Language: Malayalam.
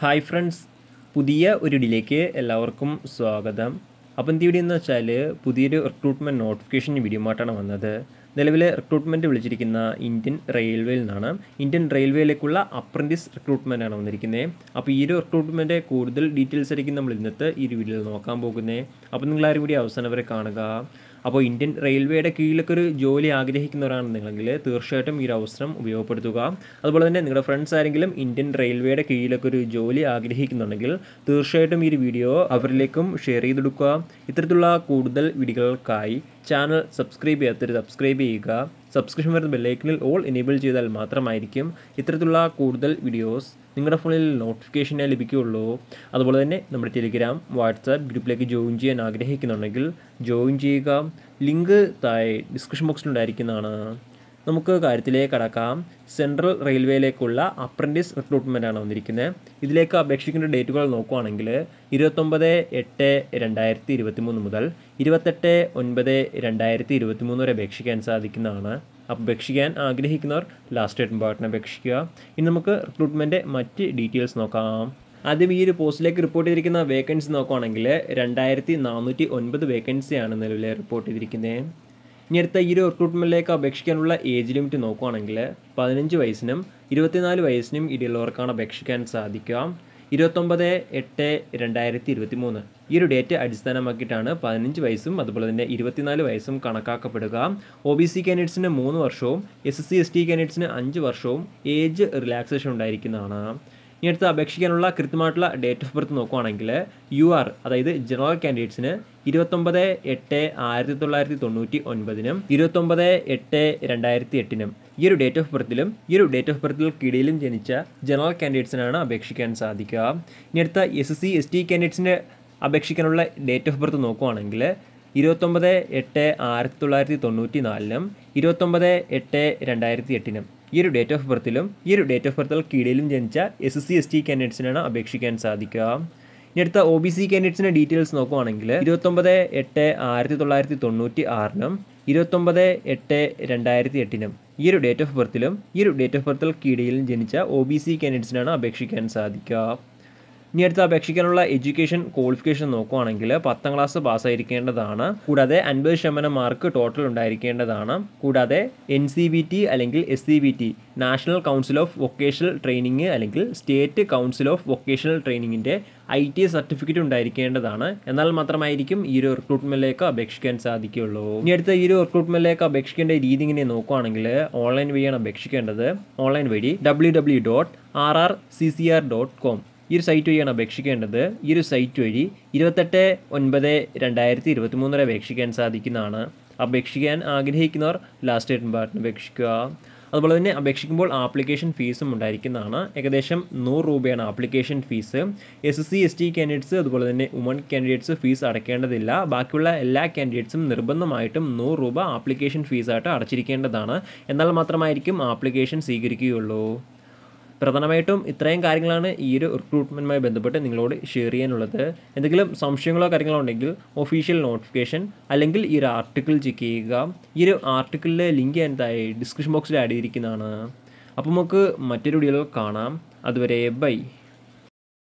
ഹായ് ഫ്രണ്ട്സ് പുതിയ ഒരു ഇടിയിലേക്ക് എല്ലാവർക്കും സ്വാഗതം. അപ്പം എന്ത് വീഡിയോ എന്ന് വെച്ചാൽ പുതിയൊരു റിക്രൂട്ട്മെന്റ് നോട്ടിഫിക്കേഷൻ വീഡിയോമായിട്ടാണ് വന്നത്. നിലവിലെ റിക്രൂട്ട്മെന്റ് വിളിച്ചിരിക്കുന്ന ഇന്ത്യൻ റെയിൽവേയിൽ നിന്നാണ്. ഇന്ത്യൻ റെയിൽവേയിലേക്കുള്ള അപ്രന്റീസ് റിക്രൂട്ട്മെന്റ് ആണ് വന്നിരിക്കുന്നത് അപ്പോൾ ഈ ഒരു റിക്രൂട്ട്മെന്റ് കൂടുതൽ ഡീറ്റെയിൽസ് ആയിരിക്കും നമ്മൾ ഇന്നത്തെ ഈ ഒരു വീഡിയോയിൽ നോക്കാൻ പോകുന്നത് അപ്പോൾ നിങ്ങളാരും കൂടി അവസാനം വരെ കാണുക. അപ്പോൾ ഇന്ത്യൻ റെയിൽവേയുടെ കീഴിലൊക്കെ ഒരു ജോലി ആഗ്രഹിക്കുന്നവരാണ് നിങ്ങളെങ്കിൽ തീർച്ചയായിട്ടും ഈ ഒരു അവസരം ഉപയോഗപ്പെടുത്തുക. അതുപോലെ തന്നെ നിങ്ങളുടെ ഫ്രണ്ട്സ് ആരെങ്കിലും ഇന്ത്യൻ റെയിൽവേയുടെ കീഴിലൊക്കെ ഒരു ജോലി ആഗ്രഹിക്കുന്നുണ്ടെങ്കിൽ തീർച്ചയായിട്ടും ഈ ഒരു വീഡിയോ അവരിലേക്കും ഷെയർ ചെയ്തെടുക്കുക. ഇത്തരത്തിലുള്ള കൂടുതൽ വീഡിയോകൾക്കായി ചാനൽ സബ്സ്ക്രൈബ് ചെയ്യാത്തൊരു സബ്സ്ക്രൈബ് ചെയ്യുക. സബ്സ്ക്രിപ്ഷൻ വരുന്ന ബെല്ലൈക്കനിൽ ഓൾ എനേബിൾ ചെയ്താൽ മാത്രമായിരിക്കും ഇത്തരത്തിലുള്ള കൂടുതൽ വീഡിയോസ് നിങ്ങളുടെ ഫോണിൽ നോട്ടിഫിക്കേഷനെ ലഭിക്കുകയുള്ളൂ. അതുപോലെ തന്നെ നമ്മുടെ ടെലിഗ്രാം വാട്സാപ്പ് ഗ്രൂപ്പിലേക്ക് ജോയിൻ ചെയ്യാൻ ആഗ്രഹിക്കുന്നുണ്ടെങ്കിൽ ജോയിൻ ചെയ്യുക. ലിങ്ക് താഴെ ഡിസ്ക്രിപ്ഷൻ ബോക്സിലുണ്ടായിരിക്കുന്നതാണ് നമുക്ക് കാര്യത്തിലേക്ക് കടക്കാം. സെൻട്രൽ റെയിൽവേയിലേക്കുള്ള അപ്രന്റീസ് റിക്രൂട്ട്മെന്റ് ആണ് വന്നിരിക്കുന്നത്. ഇതിലേക്ക് അപേക്ഷിക്കേണ്ട ഡേറ്റുകൾ നോക്കുകയാണെങ്കിൽ ഇരുപത്തൊമ്പത് എട്ട് രണ്ടായിരത്തി ഇരുപത്തി മൂന്ന് മുതൽ ഇരുപത്തെട്ട് ഒൻപത് രണ്ടായിരത്തി ഇരുപത്തി മൂന്ന് വരെ അപേക്ഷിക്കാൻ സാധിക്കുന്നതാണ്. അപേക്ഷിക്കാൻ ആഗ്രഹിക്കുന്നവർ ലാസ്റ്റ് ഡേറ്റ് പാർട്ടിന് അപേക്ഷിക്കുക. ഇനി നമുക്ക് റിക്രൂട്ട്മെന്റ് മറ്റ് ഡീറ്റെയിൽസ് നോക്കാം. ആദ്യം ഈ ഒരു പോസ്റ്റിലേക്ക് റിപ്പോർട്ട് ചെയ്തിരിക്കുന്ന വേക്കൻസി നോക്കുകയാണെങ്കിൽ രണ്ടായിരത്തി നാനൂറ്റി ഒൻപത് വേക്കൻസിയാണ് നിലവിൽ റിപ്പോർട്ട് ചെയ്തിരിക്കുന്നത് ഇനി അടുത്ത ഈ ഒരു റിക്രൂട്ട്മെന്റിലേക്ക് അപേക്ഷിക്കാനുള്ള ഏജ് ലിമിറ്റ് നോക്കുകയാണെങ്കിൽ പതിനഞ്ച് വയസ്സിനും ഇരുപത്തിനാല് വയസ്സിനും ഇടയിലുള്ളവർക്കാണ് അപേക്ഷിക്കാൻ സാധിക്കുക. ഇരുപത്തൊമ്പത് എട്ട് രണ്ടായിരത്തി ഇരുപത്തി മൂന്ന് ഈ ഒരു ഡേറ്റ് അടിസ്ഥാനമാക്കിയിട്ടാണ് പതിനഞ്ച് വയസ്സും അതുപോലെ തന്നെ ഇരുപത്തിനാല് വയസ്സും കണക്കാക്കപ്പെടുക. ഒ ബി സി കാൻഡിഡേറ്റ്സിന് മൂന്ന് വർഷവും S S C S T കാൻഡിഡേറ്റ്സിന് അഞ്ച് വർഷവും ഏജ് റിലാക്സേഷൻ ഉണ്ടായിരിക്കുന്നതാണ്. ഇനി അടുത്ത് അപേക്ഷിക്കാനുള്ള കൃത്യമായിട്ടുള്ള ഡേറ്റ് ഓഫ് ബർത്ത് നോക്കുകയാണെങ്കിൽ യു ആർ അതായത് ജനറൽ കാൻഡിഡേറ്റ്സിന് ഇരുപത്തൊമ്പത് എട്ട് ആയിരത്തി തൊള്ളായിരത്തി തൊണ്ണൂറ്റി ഒൻപതിനും ഇരുപത്തൊമ്പത് എട്ട് രണ്ടായിരത്തി എട്ടിനും ഈ ഒരു ഡേറ്റ് ഓഫ് ബർത്തിലും ഈ ഒരു ഡേറ്റ് ഓഫ് ബർത്തിൽ ജനിച്ച ജനറൽ കാൻഡിഡേറ്റ്സിനാണ് അപേക്ഷിക്കാൻ സാധിക്കുക. ഇനി അടുത്ത S S C S T കാൻഡിഡേറ്റ്സിന് അപേക്ഷിക്കാനുള്ള ഡേറ്റ് ഓഫ് ബർത്ത് നോക്കുവാണെങ്കിൽ ഇരുപത്തൊമ്പത് എട്ട് ആയിരത്തി തൊള്ളായിരത്തി തൊണ്ണൂറ്റി നാലിനും ഇരുപത്തൊമ്പത് എട്ട് രണ്ടായിരത്തി എട്ടിനും ഈ ഒരു ഡേറ്റ് ഓഫ് ബർത്തിലും ഈ ഒരു ഡേറ്റ് ഓഫ് ബർത്തിൽ കീഴിലും ജനിച്ച S S C S T കാൻഡിഡേറ്റ്സിനാണ് അപേക്ഷിക്കാൻ സാധിക്കുക. ഇനി അടുത്ത ഒ ബി സി കാൻഡിഡേറ്റ്സിന്റെ ഡീറ്റെയിൽസ് നോക്കുവാണെങ്കിൽ ഇരുപത്തൊമ്പത് എട്ട് ആയിരത്തി തൊള്ളായിരത്തി തൊണ്ണൂറ്റി ആറിനും ഇരുപത്തൊമ്പത് എട്ട് രണ്ടായിരത്തി എട്ടിനും ഈ ഒരു ഡേറ്റ് ഓഫ് ബർത്തിലും ഈ ഒരു ഡേറ്റ് ഓഫ് ബർത്തിൽ കീഴിലും ജനിച്ച ഒ ബി സി കാൻഡിഡേറ്റ്സിനാണ് അപേക്ഷിക്കാൻ സാധിക്കുക. ഇനി അടുത്ത അപേക്ഷിക്കാനുള്ള എഡ്യൂക്കേഷൻ ക്വാളിഫിക്കേഷൻ നോക്കുകയാണെങ്കിൽ പത്താം ക്ലാസ് പാസ്സായിരിക്കേണ്ടതാണ്. കൂടാതെ അൻപത് ശതമാനം മാർക്ക് ടോട്ടൽ ഉണ്ടായിരിക്കേണ്ടതാണ്. കൂടാതെ എൻ സി ബി ടി അല്ലെങ്കിൽ S C V T national council of vocational training അല്ലെങ്കിൽ സ്റ്റേറ്റ് കൗൺസിൽ ഓഫ് വൊക്കേഷണൽ ട്രെയിനിങ്ങിന്റെ ഐ ടി സർട്ടിഫിക്കറ്റ് ഉണ്ടായിരിക്കേണ്ടതാണ്. എന്നാൽ മാത്രമായിരിക്കും ഈ ഒരു റിക്രൂട്ട്മെന്റിലേക്ക് അപേക്ഷിക്കാൻ സാധിക്കുകയുള്ളൂ ഇനി അടുത്ത ഈ ഒരു റിക്രൂട്ട്മെന്റിലേക്ക് അപേക്ഷിക്കേണ്ട രീതി ഇങ്ങനെ നോക്കുകയാണെങ്കിൽ ഓൺലൈൻ വഴിയാണ് അപേക്ഷിക്കേണ്ടത്. ഓൺലൈൻ വഴി W W dot R R C C R dot com ഈ ഒരു സൈറ്റ് വഴിയാണ് അപേക്ഷിക്കേണ്ടത്. ഈ ഒരു സൈറ്റ് വഴി ഇരുപത്തെട്ട് ഒൻപത് രണ്ടായിരത്തി ഇരുപത്തി മൂന്ന് വരെ അപേക്ഷിക്കാൻ സാധിക്കുന്നതാണ്. അപേക്ഷിക്കാൻ ആഗ്രഹിക്കുന്നവർ ലാസ്റ്റ് ഡേറ്റ് പാർട്ടിന് അപേക്ഷിക്കുക. അതുപോലെ തന്നെ അപേക്ഷിക്കുമ്പോൾ ആപ്ലിക്കേഷൻ ഫീസും ഉണ്ടായിരിക്കുന്നതാണ്. ഏകദേശം നൂറ് രൂപയാണ് application fees S C S T candidates അതുപോലെ തന്നെ വുമൺ കാൻഡിഡേറ്റ്സ് ഫീസ് അടയ്ക്കേണ്ടതില്ല. ബാക്കിയുള്ള എല്ലാ കാൻഡിഡേറ്റ്സും നിർബന്ധമായിട്ടും നൂറ് രൂപ ആപ്ലിക്കേഷൻ ഫീസായിട്ട് അടച്ചിരിക്കേണ്ടതാണ്. എന്നാൽ മാത്രമായിരിക്കും ആപ്ലിക്കേഷൻ സ്വീകരിക്കുകയുള്ളൂ. പ്രധാനമായിട്ടും ഇത്രയും കാര്യങ്ങളാണ് ഈ ഒരു റിക്രൂട്ട്മെന്റുമായി ബന്ധപ്പെട്ട് നിങ്ങളോട് ഷെയർ ചെയ്യാനുള്ളത്. എന്തെങ്കിലും സംശയങ്ങളോ കാര്യങ്ങളോ ഉണ്ടെങ്കിൽ ഒഫീഷ്യൽ നോട്ടിഫിക്കേഷൻ അല്ലെങ്കിൽ ഈ ഒരു ആർട്ടിക്കിൾ ചെക്ക് ചെയ്യുക. ഈ ഒരു ആർട്ടിക്കിളിലെ ലിങ്ക് താഴെ ഡിസ്ക്രിപ്ഷൻ ബോക്സിൽ ആഡ് ചെയ്തിരിക്കുന്നതാണ്. അപ്പോൾ നമുക്ക് മറ്റൊരു വീഡിയോയിൽ കാണാം. അതുവരെ ബൈ